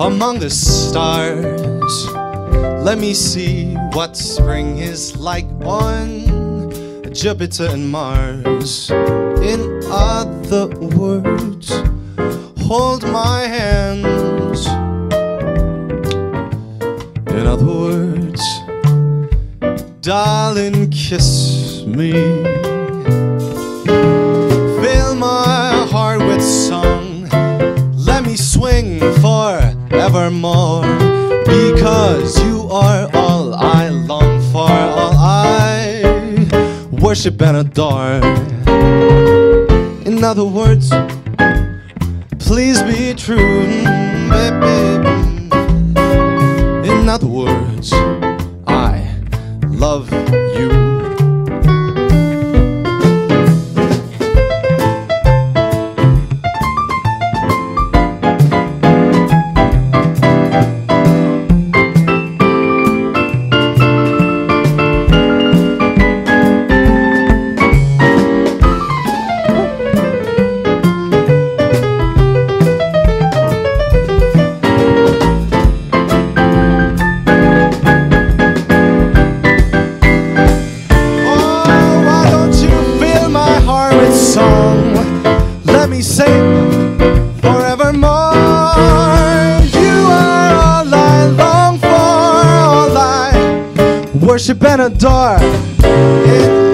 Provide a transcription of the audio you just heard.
among the stars. Let me see what spring is like on Jupiter and Mars. In other words, hold my hands. In other words, darling, kiss me. Forevermore. Because you are all I long for, all I worship and adore. In other words, please be true, baby. In other words, I love you. Let me sing forevermore. You are all I long for, all I worship and adore. In